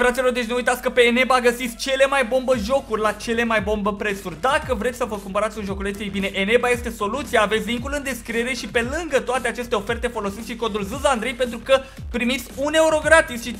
Fraților, deci nu uitați că pe Eneba găsiți cele mai bombă jocuri la cele mai bombă prețuri. Dacă vreți să vă cumpărați un joculeț, ei bine, Eneba este soluția. Aveți linkul în descriere și pe lângă toate aceste oferte folosiți și codul ZUZANDREI pentru că primiți 1 euro gratis și 3%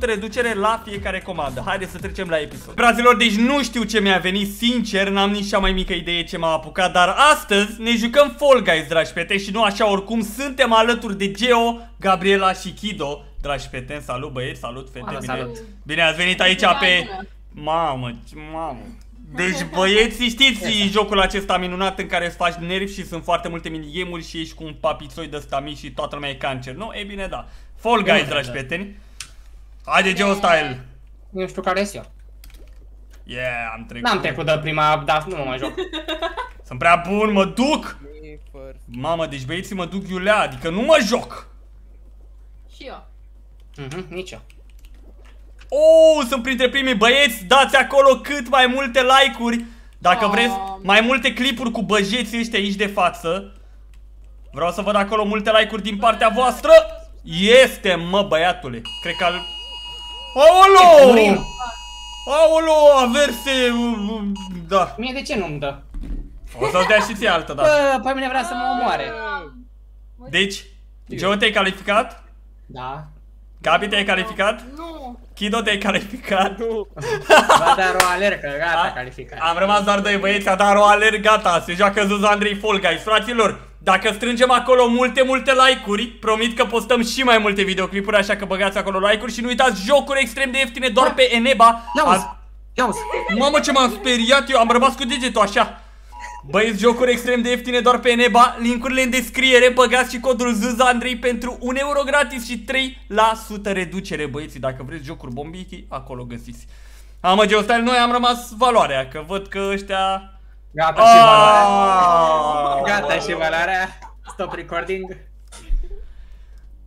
reducere la fiecare comandă. Haideți să trecem la episod. Fraților, deci nu știu ce mi-a venit, sincer, n-am nici cea mai mică idee ce m-a apucat, dar astăzi ne jucăm Fall Guys, dragi prieteni, și nu așa oricum, suntem alături de Geo, Gabriela și Kido Dragi prieteni, salut băieți, salut fete, Bună, bine, salut. bine ați venit aici pe... Mamă, ce- mamă Deci băieți, știți jocul acesta minunat în care îți faci nervi și sunt foarte multe minigame-uri și ești cu un papițoi de ăsta mic și toată lumea e cancer, nu? Ei bine, da Fall Guys, Bine, dragi da. prieteni Haide, Geo Style Nu știu care sunt eu. Yeah, am trecut N-am trecut de prima, dar nu mă mai joc. Sunt prea bun, mă duc Mamă, deci băieții mă duc iulea, adică nu mă joc Și eu. Mhm, nici eu. Oh, sunt printre primii băieți, dați acolo cât mai multe like-uri Dacă Oh. vreți mai multe clipuri cu băjeții ăștia aici de față Vreau să văd acolo multe like-uri din partea voastră Este, mă, băiatule Cred că al... Aolo! Murim. Aolo, averse... Da Mie de ce nu-mi dă? O să-ți dea și ție altă, da Bă, pe mine vrea să mă omoare. Deci, Geo te-ai calificat? Da. Gabi te-ai calificat? Nu. Kido te-ai calificat? Va dar o alergă, gata, calificat. Am rămas doar doi băieți, a dat o alerg, gata, se joacă Zuzu Andrei Fall Guys. Fraților, dacă strângem acolo multe, multe like-uri, promit că postăm și mai multe videoclipuri, așa că băgați acolo like-uri și nu uitați jocuri extrem de ieftine doar pe Eneba. Ia uzi, A- ia uzi. Mamă ce m-am speriat eu, am rămas cu degetul așa. Băieți, jocuri extrem de ieftine doar pe Eneba, linkurile în descriere, băgați și codul ZUZA Andrei pentru 1 euro gratis și 3% reducere, băieții, dacă vreți jocuri bombichi, acolo găsiți. Amă, Geostal, noi am rămas valoarea, că văd că ăștia... Gata și valoarea. Ah! Gata și valoarea. Stop recording.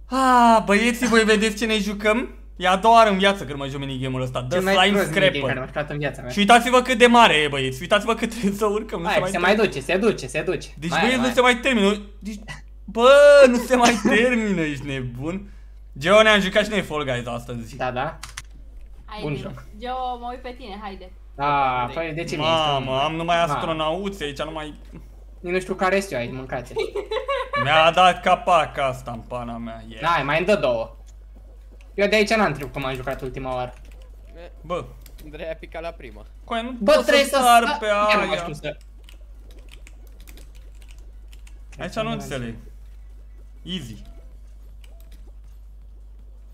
Ah, băieții, voi vedeți ce ne jucăm? E a doua oară în viață când mă joc minigame-ul ăsta, The Cel mai Slime prost minigame care Scrapper. m-am jucat în viața mea. Și uitați-vă cât de mare e, băieți, uitați-vă cât trebuie să urcăm, nu se Hai, mai se mai duce, se duce, se duce. Deci Mai, băieți, mai. nu se mai termină. Deci, bă, nu se mai termină, ești nebun. Geo ne-am jucat și noi Fall Guys astăzi. Da, da. Hai Bun bine. joc. Geo, mă uit pe tine, haide. Da, păi de ce nu Mamă, am numai Ma. astronauți aici, nu mai... Nici nu știu care sunt eu aici, mâncați. Mi-a dat capac asta în pana mea. Yeah. Da, mai îmi dă două. Eu de aici n-am trecut cum am jucat ultima oară. Bă, Andrei a picat la prima. coaie, nu Bă, pot trebuie să să sar sta- pe Ia nu mai aia. știu să... Aici nu înțeleg. Easy.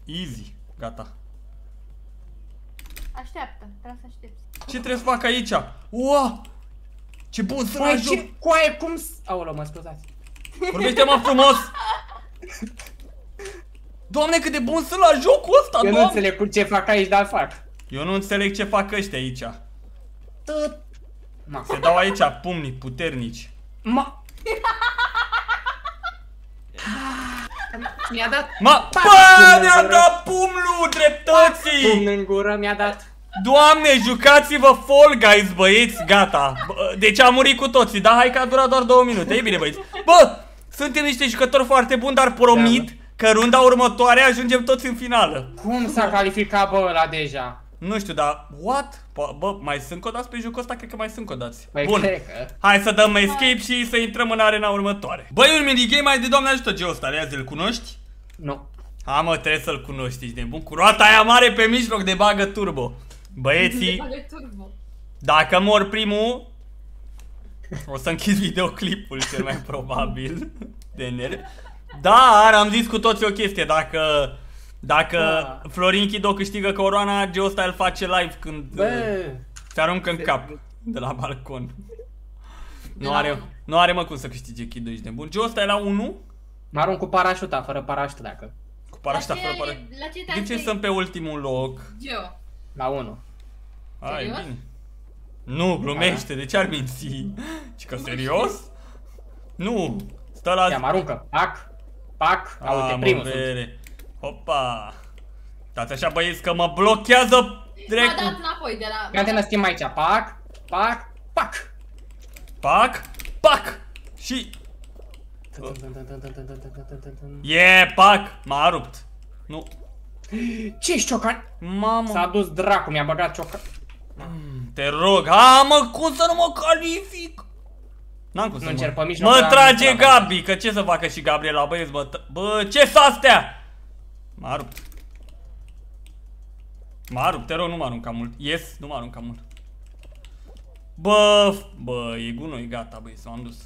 Easy. Gata. Așteaptă, trebuie să aștepți. Ce trebuie să fac aici? Ua! Ce bun să la Băi, joc! ce coaie, cum... s- Aoleu, mă scuzați. Vorbește-mă frumos! Doamne, cât de bun sunt la jocul ăsta, Eu nu doamne! înțeleg cu ce fac aici, dar fac. Eu nu înțeleg ce fac ăștia aici. Tot. Ma. Se dau aici pumni puternici. Ma. Mi-a dat Ma, Pac! bă, Pumn în mi-a gură. dat pumnul dreptății! pumn în gură, mi-a dat. Doamne, jucați-vă Fall Guys, băieți, gata. Bă, Deci am murit cu toții, da? Hai că a durat doar două minute, e bine, băieți. Bă, suntem niște jucători foarte buni, dar promit că runda următoare ajungem toți în finală. Cum s-a calificat bă ăla deja? Nu știu, dar what? Po- Bă, mai sunt codați pe jocul ăsta? Cred că mai sunt codați. Băi, Bun. cred că... Hai să dăm escape și să intrăm în arena următoare. Băi, un minigame mai de doamne ajută Geostar, ia zi-l cunoști? Nu. Ha, mă, trebuie să-l cunoști, ești nebun. Cu roata aia mare pe mijloc de bagă turbo. Băieții, Bagă turbo. dacă mor primul, o să închid videoclipul cel mai probabil de nervi. Dar am zis cu toții o chestie, dacă dacă Da. Florin Chido câștigă coroana, Geostar îl face live când Bă, se aruncă în cap de la balcon. Nu la are, unu. nu are mă cum să câștige Chido, ești nebun. Geostar e la 1 mă arunc cu parașuta, fără parașută dacă. cu parașuta La ce- fără parașuta. La ce De te-ai ce ferit? sunt pe ultimul loc? Geo. La 1. Ai, Serios? bine. Nu, glumește, de ce ar minți? Ci că serios? Nu, stă la... Ia, mă aruncă. Pac. Pac. A, uite, mă, primul sunt. vere. Hopa. Dați așa băieți că mă blochează M-a dat dracu. înapoi de la... Ia te ne schimb aici. Pac. Pac. Pac. Pac, pac. Și... E, yeah, pac, m-a rupt. Nu. Ce ciocan? Mamă. S-a dus dracu, mi-a băgat ciocan. Te rog, a mă, cum să nu mă calific? N-am cum Nu să încerc mă... pe mijloc, Mă dar trage am intrat. Gabi, că ce să facă și Gabriela, băieți, bă, t- bă, ce s astea? M-a rupt. M-a rupt, te rog, nu mă arunca mult. Yes, nu mă arunca mult. Bă, f- bă, e gunoi, gata, băi, s-am dus.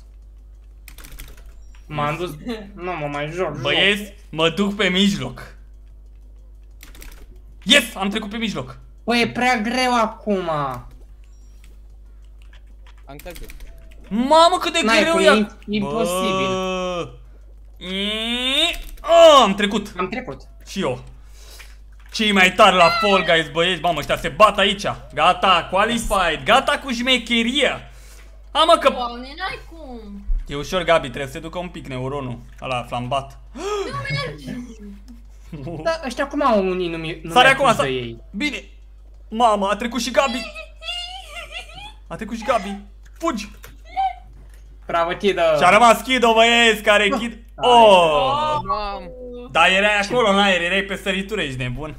M-am dus... Nu mă mai joc, joc. Băieți, mă duc pe mijloc. Yes, am trecut pe mijloc. Bă, e prea greu acum. Am căzut. Mamă, cât de N-ai greu cum, e. e imposibil. Bă. Ii- Oh, am trecut. Am trecut. Și eu. Cei mai tari la Fall Guys, băieți, mamă, ăștia se bat aici. Gata, qualified, gata cu șmecheria. Amă că... Doamne, n-ai cum. E ușor, Gabi, trebuie să se ducă un pic neuronul ăla flambat. Da, ăștia cum au unii numi... nu Sare mi-a acum, pus sa... de ei. Bine. Mamă, a trecut și Gabi. A trecut și Gabi. Fugi. Bravo, Tidă. Și a rămas Kido, băieți, care Kid... Oh! Mam. Da, erai acolo în aer, erai pe săritură, ești nebun.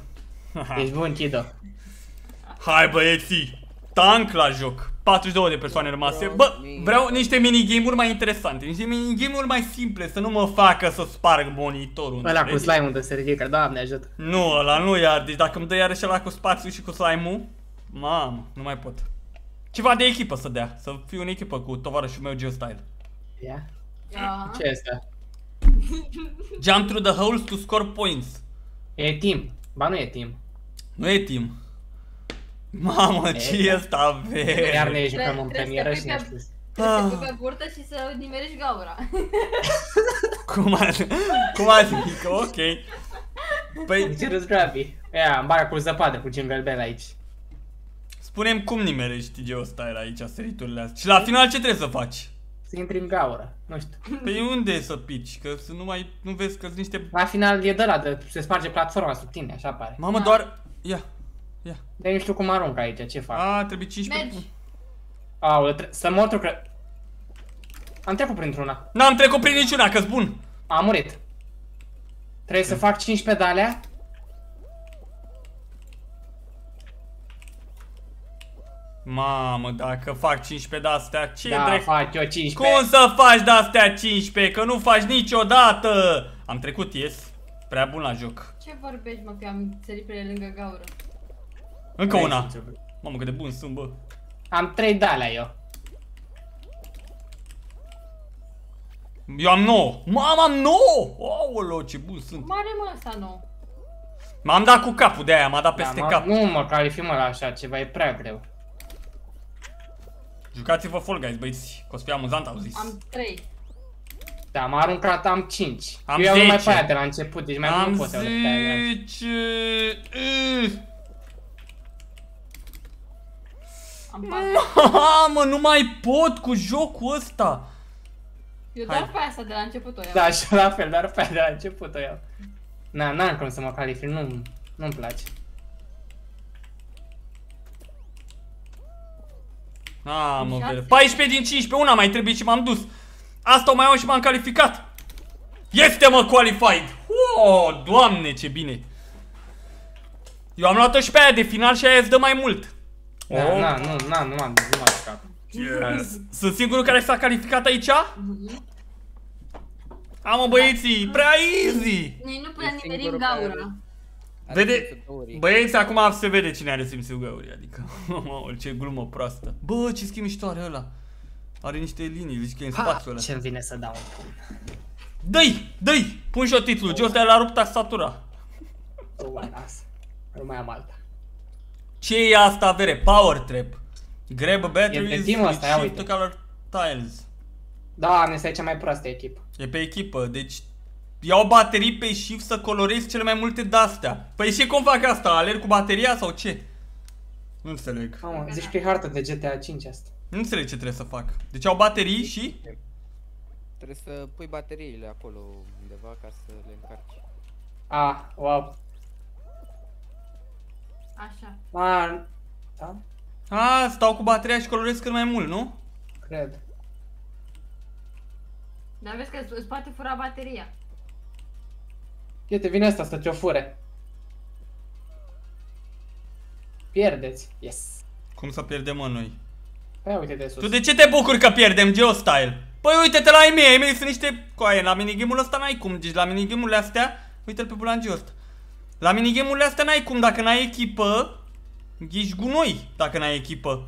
Ești bun, Tidă. Hai băieții, tank la joc 42 de persoane rămase Bă, vreau niște minigame-uri mai interesante Niște minigame-uri mai simple Să nu mă facă să sparg monitorul Ăla cu înțelegi? slime-ul de se ridică, doamne ajută. Nu, ăla nu iar Deci dacă îmi dă iarăși ăla cu spațiu și cu slime-ul Mamă, nu mai pot Ceva de echipă să dea Să fiu în echipă cu tovarășul meu Geostyle Ia. Aha. Ce este? Jump through the holes to score points E team. Ba nu e team. Nu e team Mamă, ce e asta, Iar vere ne jucăm Trebuie- în trebuie premieră să și fii ne pe- spus. Trebuie să Ah. pui pe burtă și să nimerești gaura. Cum azi, cum adică, ok Păi, Ce râzi grabi? Ia, îmi bagă cu zăpadă, cu jingle bell aici. Spunem cum nimerești Geostyle aici, săriturile astea. Și la final ce trebuie să faci? Să intri în gaură. Nu știu. Pe unde să pici? Că să nu mai, nu vezi că sunt niște... La final e de la de se sparge platforma sub tine, așa pare. Mamă, Da. doar... Ia, ia. Dar nu știu cum arunc aici, ce fac. A, trebuie 15 Mergi. puncte. Aoleu, tre- să mor tu că... Am trecut printr-una. N-am trecut prin niciuna, că-s bun. Am murit. Trebuie să fac 5 pedale. Mamă, dacă fac 15 de-astea, ce Da, drept? fac eu 5 Cum să faci de-astea 15? Că nu faci niciodată! Am trecut, yes. Prea bun la joc. Ce vorbești, mă, că am sărit pe lângă gaură? Încă una. Mamă, cât de bun sunt, bă. Am 3 dale eu. Eu am 9. Mamă, am 9! Aoleu, ce bun sunt. Mare mă ăsta nou. M-am dat cu capul de aia, m-a dat peste da, mă- cap. Nu mă calific mă la așa ceva, e prea greu. Jucați-vă Fall Guys, băieți, că o să fie amuzant, au zis. Am 3. Da, m-a aruncat, am 5. Am eu iau numai 10. pe aia de la început, deci mai mult Am nu pot să iau de pe aia. 10... Uh. Am 4. Mamă, nu mai pot cu jocul ăsta. Eu Hai. doar pe asta de la început o iau. Da, și la fel, dar pe aia de la început o iau. Na, n-am cum să mă calific, nu, nu-mi place. Mamă, Șase. vere. 14 din 15, una mai trebuie și m-am dus. Asta o mai iau și m-am calificat. Este, mă, qualified. Oh, doamne, ce bine. Eu am luat-o și pe aia de final și aia îți dă mai mult. Da, Oh. na, nu, na, nu m-am dus, nu m-am jucat. Yes. Sunt singurul care s-a calificat aici? Amă băieții, prea easy! Noi nu putem E nimeri în singurul care gaura. Are Vede, simțul găurii. băieți, acum se vede cine are simțul găurii, adică, mamă, ce glumă proastă. Bă, ce schimb mișto are ăla. Are niște linii, zici că e în Ha, spațiul ăla. ce-mi vine să dau un pun. Dă-i, dă-i, pun și o titlul, jos de la rupt tastatura. Nu mai las. Nu mai am alta. Ce e asta, vere? Power trap. Grab batteries E pe team with ăsta, ia shift uite. color tiles. Da, ne este cea mai proastă echipă. E pe echipă, deci iau baterii pe shift să colorezi cele mai multe de-astea. Păi și cum fac asta? Alerg cu bateria sau ce? Nu înțeleg. Mamă, zici că e hartă de GTA 5 asta. Nu înțeleg ce trebuie să fac. Deci au baterii și... Trebuie să pui bateriile acolo undeva ca să le încarci. Ah, wow. Așa. Man, da? A, stau cu bateria și colorez cât mai mult, nu? Cred. Dar vezi că îți îți poate fura bateria. Uite, vine asta să te-o fure. Pierdeți. Yes. Cum să pierdem mă noi? Păi uite de sus. Tu de ce te bucuri că pierdem Geostyle? Păi uite-te la ei mei, ei mei sunt niște coaie, la minigame-ul ăsta n-ai cum, deci la minigame-urile astea, uite-l pe bulangiul ăsta. La minigame-urile astea n-ai cum, dacă n-ai echipă, ești gunoi dacă n-ai echipă.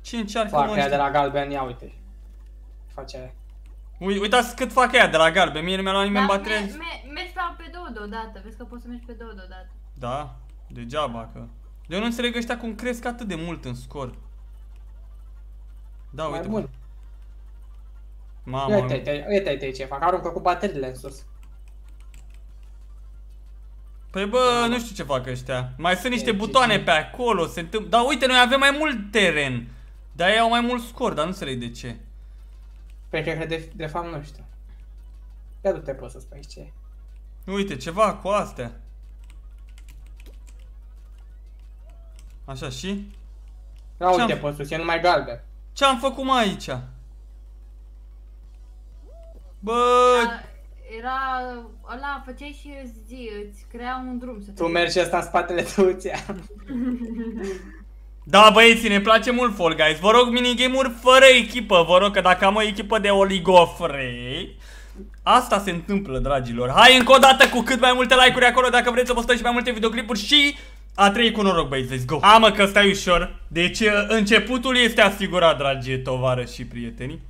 Ce încearcă mă Fac aia de ăștia? la galben, ia uite. Face aia. Ui, uitați cât fac ea de la galbe, mie nu mi-a luat nimeni Dar bateria. me- me- Mergi pe, pe două deodată, vezi că poți să mergi pe două deodată. Da, degeaba că... Eu nu înțeleg ăștia cum cresc atât de mult în scor. Da, Mai uite. bun. Mamă. Uite, uite, uite, uite ce fac. Aruncă cu bateriile în sus. Păi bă, nu știu ce fac ăștia. Mai sunt niște Ce, butoane ce? pe acolo, se întâmplă. Dar uite, noi avem mai mult teren. Dar ei au mai mult scor, dar nu înțeleg de ce. Pentru că de, de fapt nu știu. Ia du-te poți să spui ce e. Uite, ceva cu astea. Așa și? Ia uite Ce-am- poți sus, e numai galben. Ce am făcut mai aici? Bă, Era- Era, ăla făceai și zi, îți crea un drum să te Tu mergi ăsta în spatele Tuția. Da, băieții, ne place mult Fall Guys. Vă rog minigame-uri fără echipă. Vă rog că dacă am o echipă de oligofrei, asta se întâmplă, dragilor. Hai încă o dată cu cât mai multe like-uri acolo dacă vreți să postăm și mai multe videoclipuri și a trei cu noroc, băieți, let's go. Amă că stai ușor. Deci uh, începutul este asigurat, dragi tovarăși și prieteni.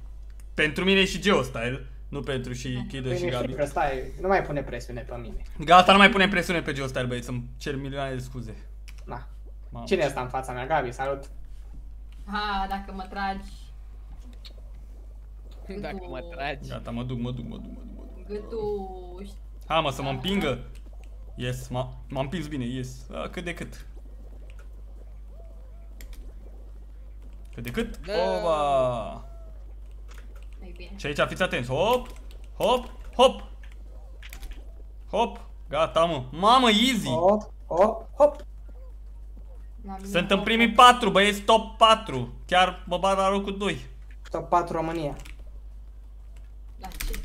Pentru mine și Geostyle, nu pentru și Kido Păi și nu Gabi. știu că stai, nu mai pune presiune pe mine. Gata, nu mai punem presiune pe Geostyle, băieți, să-mi cer milioane de scuze. Na. Mamă. Cine e asta în fața mea? Gabi, salut. Ha, dacă mă tragi Dacă mă tragi. Gata, mă duc, mă duc, mă duc, mă duc. Mă duc. gâtul... Hai mă, să mă împingă. Yes, m-a- m-am împins bine, yes. A, cât de cât. Cât de cât? Da. Oba! E bine. Și aici fiți atenți. Hop, hop, hop. Hop. Gata, mă. Mamă, easy. Hop, hop, hop. La mine Sunt în hop, primii hop. patru, băieți, top 4. Chiar mă bat la locul 2. Top 4 România. La ce?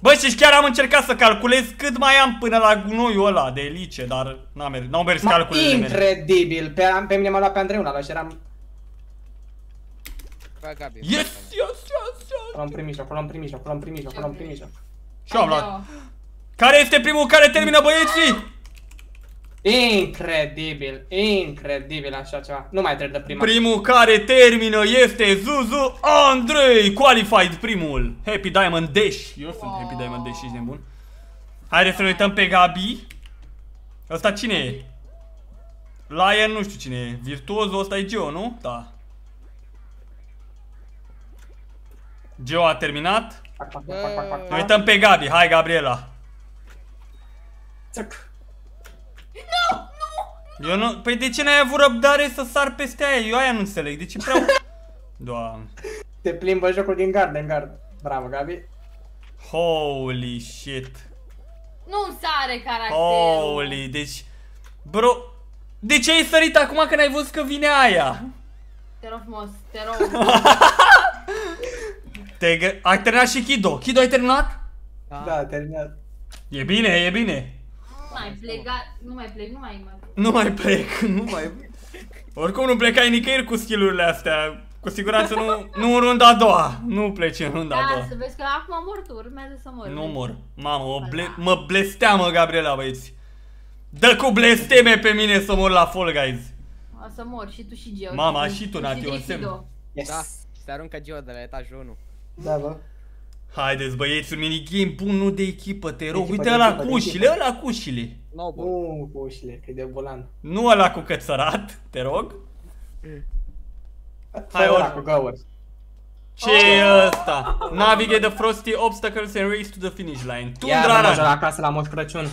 Bă, și chiar am încercat să calculez cât mai am până la gunoiul ăla de elice, dar n-am mers, n-au mers Ma, calculele mele. incredibil! Pe, pe mine m-a luat pe Andrei ăla și eram Bă, Gabi. Yes, yes, yes, yes. acolo în prim mijloc, acolo în prim mijloc, acolo în prim mijloc, acolo în prim mijloc. Și eu am luat. Aoleu. Care este primul care termină băieții? Incredibil, incredibil așa ceva. Nu mai trec de prima. Primul care termină este Zuzu Andrei, qualified primul. Happy Diamond Dash. Eu sunt Happy Diamond Dash, ești nebun. Haideți să ne uităm pe Gabi. Ăsta cine e? Lion nu știu cine e. Virtuozul ăsta e Geo, nu? Da. Geo a terminat. Pac, pac, pac, pac, pac, pac, Ne pac. uităm pe Gabi. Hai, Gabriela. Țăc. Eu nu... Păi de ce n-ai avut răbdare să sar peste aia? Eu aia nu înțeleg. De ce prea... Doamne. Te plimbă jocul din gard în gard. Bravo, Gabi. Holy shit. Nu sare caracterul. Holy, deci... Bro... De ce ai sărit acum când ai văzut că vine aia? Te rog frumos, te rog. Te gă... Ai terminat și Kido. Kido, ai terminat? Da, terminat. E bine, e bine. Nu mai plec, ga- nu mai plec, nu mai mă. Nu mai plec, nu mai... Oricum nu plecai nicăieri cu skillurile astea. Cu siguranță nu, nu în runda a doua. Nu pleci în runda a Da, doua. să vezi că acum mor tu, urmează să mor. Nu mor. Mamă, mă, ble mă blesteamă Gabriela, băieți. Dă cu blesteme pe mine să mor la Fall Guys. O să mor și tu și Geo. Mama, și, și tu, și Nati, un Drifido. semn. Yes. Da, se aruncă Geo de la etajul 1. Da, bă. Haideți băieți, un minigame bun, nu de echipă, te rog. Echipă, Uite de ăla echipă, cu de ușile, echipă. ăla cu ușile. No, bă. Nu cu ușile, că e de volan. Nu ăla cu cățărat, te rog. Hai, Hai, ăla ori. cu găuri. Ce e ăsta? Navigate the frosty obstacles and race to the finish line. Ia, Tundra mă, Run. la acasă la Moș Crăciun.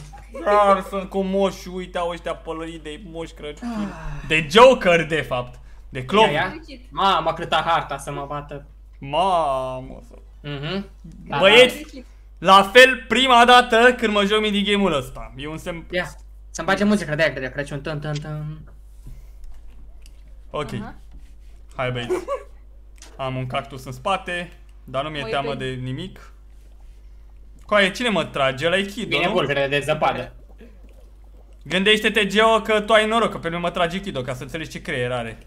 Rar sunt cu moși, uite au ăștia pălării de moși Crăciun. De Joker, de fapt. De Ia, Clown. ia. Mamă, câta harta să mă bată. Mamă. să- Mhm. Da, Băieți, la fel prima dată când mă joc minigame-ul ăsta. E un semn... da. Ia, să-mi bage muzică de aia de Crăciun. Tân, tân, tân. Ok. Aha. Hai băieți. Am un cactus în spate, dar nu mi-e Mă teamă uite. de nimic. Coaie, cine mă trage? La Kido, Vine nu? bulgăre de zăpadă. Gândește-te, Geo, că tu ai noroc, că pe mine mă trage Kido, ca să înțelegi ce creier are.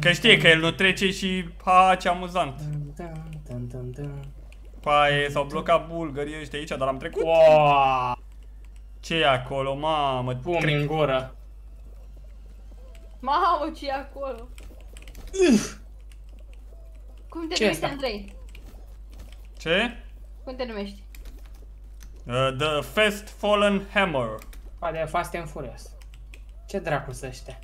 Că știe că el nu trece și, ha, ce amuzant. Paie, s-au blocat bulgării ăștia aici, dar am trecut. Wow, ce e acolo, mamă? pum Cred- în gură. Mamă, ce e acolo? Cum te Ce numești, asta? Andrei? Ce? Cum te numești? Uh, the Fast Fallen Hammer. Pa de Fast and Furious. Ce dracu să ăștia?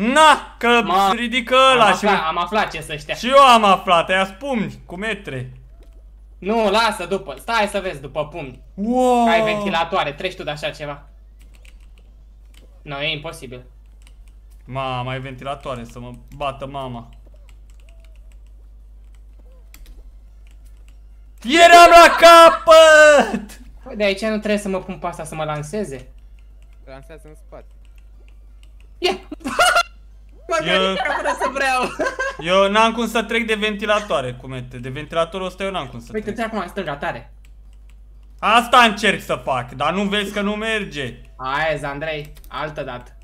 Na, că Ma- ridică Am ăla și, aflat, am aflat ce să ăștia. și eu am aflat, aia spumni cu metre. Nu, lasă după. Stai să vezi după pumni. Wow! Ai ventilatoare, treci tu de așa ceva. Nu, e imposibil. Mama, ai ventilatoare să mă bată mama. Eram la capăt! Păi de aici nu trebuie să mă pun pe asta să mă lanseze. Lansează în spate. Ia! Mă Eu- gândit fără să vreau. Eu n-am cum să trec de ventilatoare cu mete. De ventilatorul ăsta eu n-am cum să Uite, trec. te acum în stânga tare. Asta încerc să fac, dar nu vezi că nu merge. Aia, Andrei, altă dată.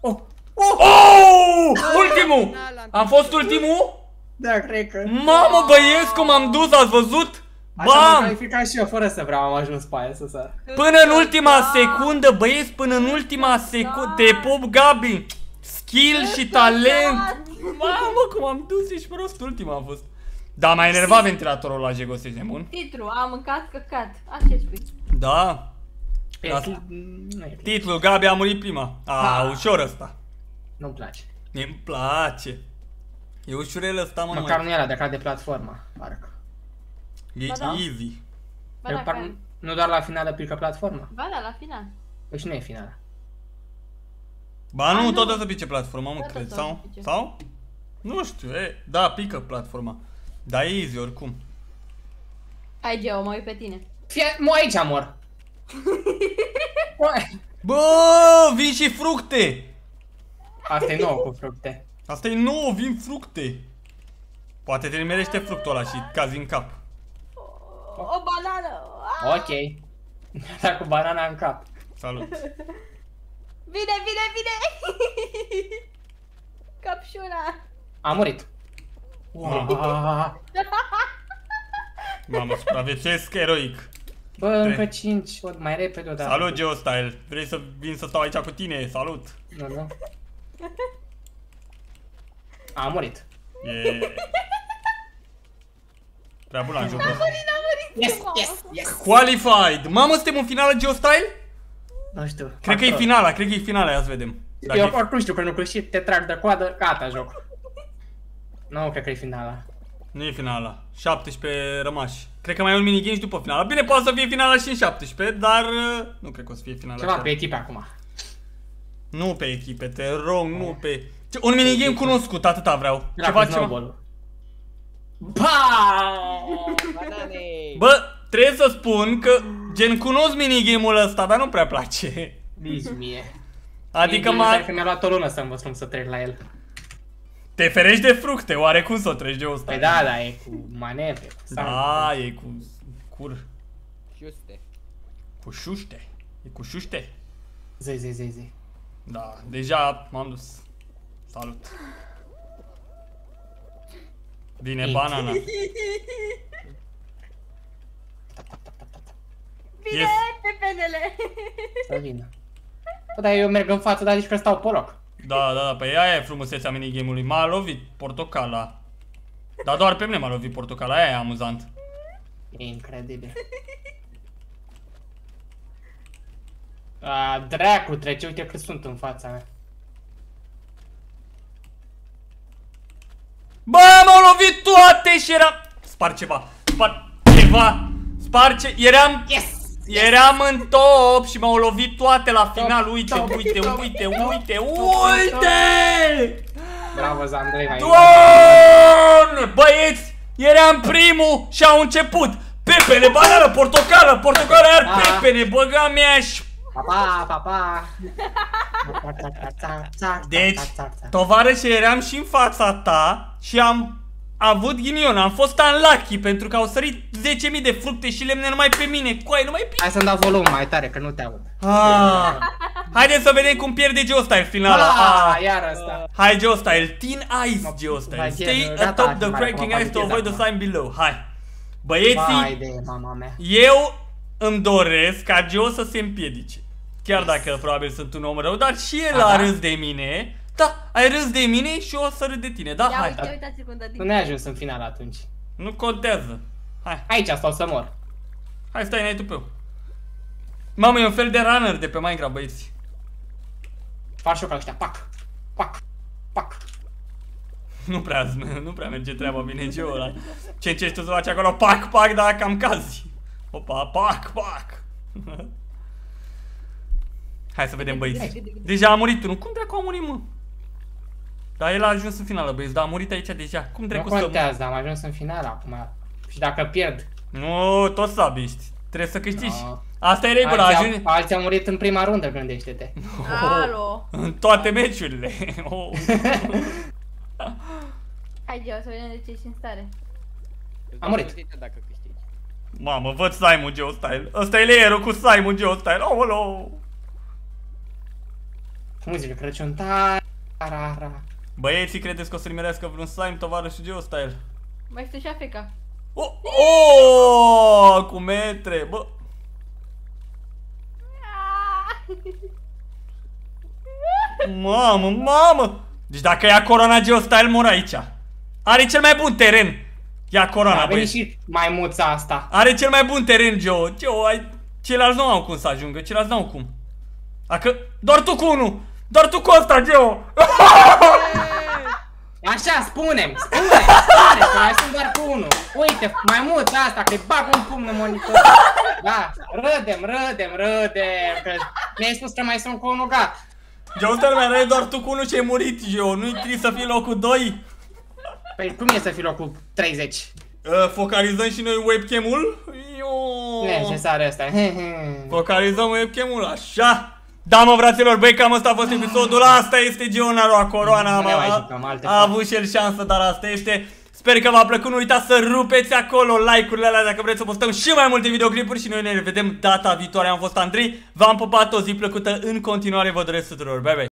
Oh! Oh! Ultimul! Am fost ultimul? Da, cred că. Mamă băieți cum am dus, ați văzut? Așa m-am Bam! calificat și eu fără să vreau, am ajuns pe aia să sar. Până în ultima secundă, băieți, până în ultima secundă, te pup Gabi! Skill și talent! Mamă, cum am dus, ești prost, ultima a fost. Da, m-a enervat ventilatorul la Jegos, ești nebun? Titlu, am mâncat căcat. Așa spui. Da. E, Asta. Nu e. Titlul, Gabi a murit prima. A, Ha. ușor ăsta. Nu-mi place. Mi-mi place. E ușurel ăsta, mă, Măcar mai. nu era de ca de platformă, parcă. E Ba da. easy. Ba Eu da, par, că- nu doar la finală pică platformă. ba da, la final. Păi și nu e finala. Ba nu, A, tot nu. o să pice platforma, mă, Tot o cred. să Sau? pice. Sau? Nu știu, e, da, pică platforma. Da, e easy oricum. Hai, Geo, mă uit pe tine. Fie, mă aici mor. Mă, Bă, vin și fructe! Asta e nouă cu fructe. Asta e nou, vin fructe. Poate te nimerește fructul ăla și cazi în cap. O banană! Ah! Ok. Dar cu banana în cap. Salut. Vine, vine, vine! Capșuna! A murit. Wow. Mamă, supraviețuiesc eroic. Bă, încă 5 ori mai repede odată. Salut, Geostyle. Vrei să vin să stau aici cu tine? Salut. Nu, nu. A murit. E... Prea bun la jocul ăsta. Yes, yes, yes. Qualified! Mamă, suntem în finală Geostyle? Nu știu. Cred că e Actor. finala, cred că e finala, ia să vedem. Dacă Eu e... oricum știu că nu câștig, te trag de coadă, gata joc. Nu, cred că e finala. Nu e finala. 17 rămași. Cred că mai e un minigame și după finala. Bine, poate să fie finala și în 17, dar uh, nu cred că o să fie finala. Ceva chiar. pe echipe acum. Nu pe echipe, te rog, nu pe... Ce- Un minigame cunoscut, atâta vreau. Era Ceva, cu ceva. snowball-ul. Pa! Banane! Bă, trebuie să spun că gen cunosc minigame-ul ăsta, dar nu prea place. Nici mie. Adică Mie mă... că mi-a luat o lună să învăț cum să trec la el. Te ferești de fructe, oare cum să o treci de ăsta? Păi da, da, e cu manevre, cu sound. Da, e cu cur. Juste. Cu șuște. E cu șuște. Zi, zi, zi, zi. Da, deja m-am dus. Salut. Vine Ei. banana. Vine Yes. pe penele! Să vină. Bă, dar eu merg în față, dar zici că stau pe loc. Da, da, da, păi aia e frumusețea minigame-ului. M-a lovit portocala. Dar doar pe mine m-a lovit portocala, aia e amuzant. E incredibil. A, dracu trece, uite cât sunt în fața mea. Bă, m-au lovit toate și era... Spar ceva, spar ceva, spar ce... Eram... Yes! Eram în top și m-au lovit toate la final, uite, top, uite, top, uite, top, uite, top, uite! Bravo, Zandrei, mai Doamne, băieți, eram primul și au început. Pepene, banană, portocală, portocală, iar Ah. pepene, băga mea și... Pa, pa, pa, pa. Deci, tovarășe, eram și în fața ta și am avut ghinion, am fost unlucky pentru că au sărit 10.000 de fructe și lemne numai pe mine. Coai, numai pe Hai să-mi dau volum mai tare, că nu te aud. Ah. Haideți să vedem cum pierde Geostyle finala. Ah, Ah. iar asta. Hai Geostyle, Teen Ice Mă- Geostyle. Hai, Stay gen, gata, atop the mai cracking acum ice to panichez avoid the acum. sign below. Hai. Băieții, Vai de mama mea. eu îmi doresc ca Geo să se împiedice. Chiar dacă probabil sunt un om rău, dar și el Da, a da. râs de mine. Da, ai râs de mine și o să râd de tine. Da, Ia hai. uite, uitați secunda din... Nu ne-ai ajuns în final atunci. Nu contează. Hai, Aici stau să mor. hai stai înainte pe Mamă, e un fel de runner de pe Minecraft, băieți. Fac și eu ca ăștia. Pac. Pac. Pac. Nu prea, nu prea merge treaba bine Geo ăla. Ce încerci tu să faci acolo? Pac, pac, dar cam cazi. Opa, pac, pac. Hai să vedem băieți. Deja a murit unul. Cum dracu a murit, mă? Dar el a ajuns în finală, băieți, dar a murit aici deja. Cum Nu dracu să... contează, am ajuns în final acum. Și dacă pierd, Nu, tot sabiști. Trebuie să câștigi. No. Asta e regula, alții, ajungi au, alții au murit în prima rundă, gândește-te. Alo! în toate meciurile. Oh. Hai, Geo, să vedem de ce ești în stare. Îți Am dau murit. poziția dacă câștigi. Mamă, văd Simon Geostyle. Ăsta e layerul cu Simon Geostyle. Aolo. Muzică Crăciun, tarara. Băieții, credeți că o să nimerească vreun slime, tovarășul Geostyle? Mai este și Africa. Oh, oh, cu metre, bă. Mamă, mamă. Deci dacă ia corona Geostyle, mor aici. Are cel mai bun teren. Ia corona, A venit băieți. și maimuța asta. Are cel mai bun teren, Geo. Geo, ai... Ceilalți nu au cum să ajungă, ceilalți nu au cum. Dacă... Doar tu cu unul! Doar tu cu ăsta, Geo! Așa, spunem, spune, spune, că mai sunt doar cu unul. Uite, maimuța asta, că-i bag un pumn în monitor. Da, râdem, râdem, râdem, că mi-ai spus că mai sunt cu unul, gata. Geo, stai mai are doar tu cu unul și ai murit, Geo. Nu-i trebuie să fii locul 2. Păi cum e să fii locul 30? Uh, focalizăm și noi webcam-ul. Io. Necesar asta. Focalizăm webcam-ul, așa. Da, mă, fraților, băi, cam asta a fost episodul. Asta este Giona lua coroana. Nu ne mai a, jucăm alte a fapte. avut și el șansă, dar asta este. Sper că v-a plăcut, nu uitați să rupeți acolo like-urile alea dacă vreți să postăm și mai multe videoclipuri și noi ne revedem data viitoare. Am fost Andrei, v-am pupat o zi plăcută în continuare, vă doresc tuturor, bye bye!